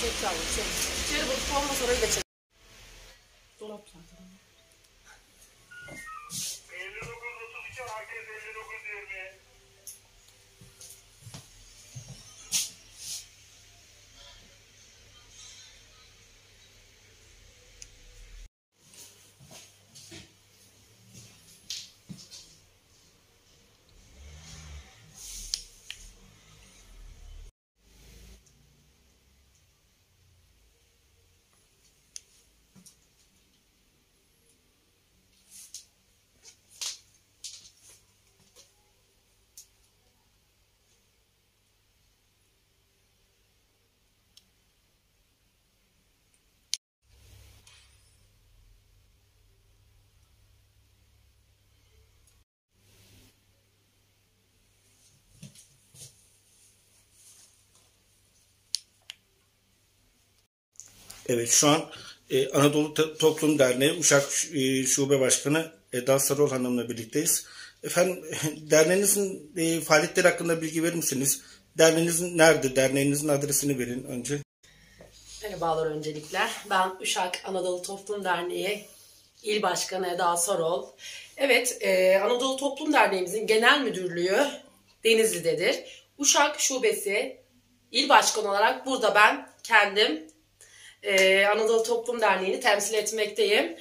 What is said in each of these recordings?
Çek yavrum çek. İçeri bakıp olmaz orayı da. Dolap zaten. Evet şu an e, Anadolu To- Toplum Derneği Uşak e, Şube Başkanı Eda Sarol Hanım'la birlikteyiz. Efendim derneğinizin e, faaliyetleri hakkında bilgi verir misiniz? Derneğiniz nerede? Derneğinizin adresini verin önce. Merhabalar öncelikle. Ben Uşak Anadolu Toplum Derneği İl Başkanı Eda Sarol. Evet, e, Anadolu Toplum Derneğimizin genel müdürlüğü Denizli'dedir. Uşak Şubesi İl Başkanı olarak burada ben kendim e, Anadolu Toplum Derneği'ni temsil etmekteyim.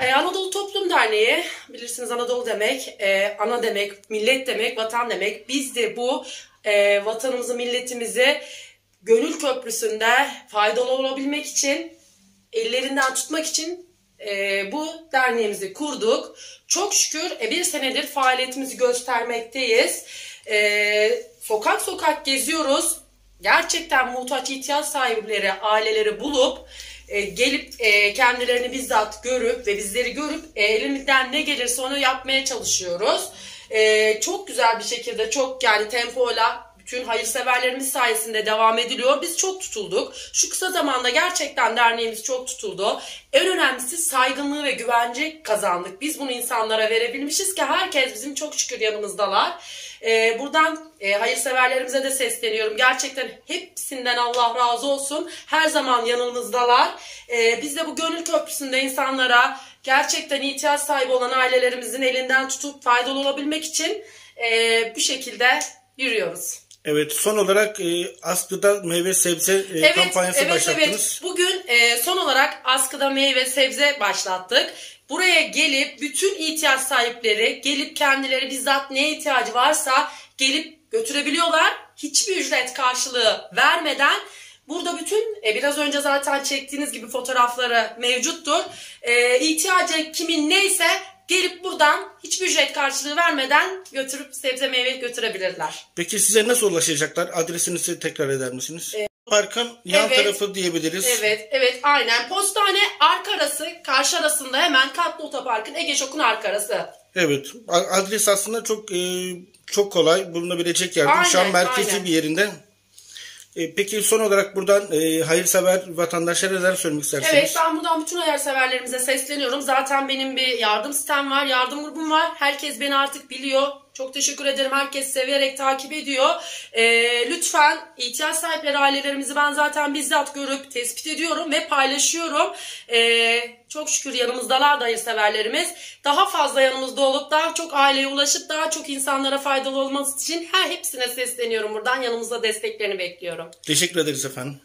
E, Anadolu Toplum Derneği bilirsiniz Anadolu demek, e, ana demek, millet demek, vatan demek. Biz de bu e, vatanımızı, milletimizi Gönül Köprüsü'nde faydalı olabilmek için, ellerinden tutmak için e, bu derneğimizi kurduk. Çok şükür e, bir senedir faaliyetimizi göstermekteyiz. E, sokak sokak geziyoruz. Gerçekten muhtaç ihtiyaç sahipleri, aileleri bulup e, gelip e, kendilerini bizzat görüp ve bizleri görüp e, elimizden ne gelirse onu yapmaya çalışıyoruz. E, çok güzel bir şekilde çok yani tempoyla bütün hayırseverlerimiz sayesinde devam ediliyor. Biz çok tutulduk. Şu kısa zamanda gerçekten derneğimiz çok tutuldu. En önemlisi saygınlığı ve güvence kazandık. Biz bunu insanlara verebilmişiz ki herkes bizim çok şükür yanımızdalar. Ee, buradan e, hayırseverlerimize de sesleniyorum. Gerçekten hepsinden Allah razı olsun. Her zaman yanımızdalar. Ee, biz de bu gönül köprüsünde insanlara gerçekten ihtiyaç sahibi olan ailelerimizin elinden tutup faydalı olabilmek için e, bu şekilde yürüyoruz. Evet son olarak e, askıda meyve sebze e, kampanyası başlattınız. Evet. Bugün e, son olarak askıda meyve sebze başlattık. Buraya gelip bütün ihtiyaç sahipleri gelip kendileri bizzat neye ihtiyacı varsa gelip götürebiliyorlar. Hiçbir ücret karşılığı vermeden Burada bütün e, biraz önce zaten çektiğiniz gibi fotoğrafları mevcuttur. E, ihtiyacı kimin neyse gelip buradan hiçbir ücret karşılığı vermeden götürüp sebze meyve götürebilirler. Peki size nasıl ulaşacaklar? Adresinizi tekrar eder misiniz? Parkın yan evet. tarafı diyebiliriz. Evet, evet aynen. Postane arka arası, karşı arasında hemen Katlı Otopark'ın Ege Şok'un arka arası. Evet. Adres aslında çok e, çok kolay bulunabilecek yerde. Şu an merkezi aynen. bir yerinde. E, peki son olarak buradan e, hayırsever vatandaşlara neler söylemek istersiniz? Evet ben buradan bütün hayırseverlerimize sesleniyorum. Zaten benim bir yardım sitem var, yardım grubum var. Herkes beni artık biliyor. Çok teşekkür ederim. Herkes severek takip ediyor. Ee, lütfen ihtiyaç sahipleri ailelerimizi ben zaten bizzat görüp tespit ediyorum ve paylaşıyorum. Ee, çok şükür yanımızdalar da hayırseverlerimiz. Daha fazla yanımızda olup daha çok aileye ulaşıp daha çok insanlara faydalı olması için her hepsine sesleniyorum buradan. Yanımızda desteklerini bekliyorum. Teşekkür ederiz efendim.